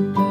Thank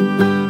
Música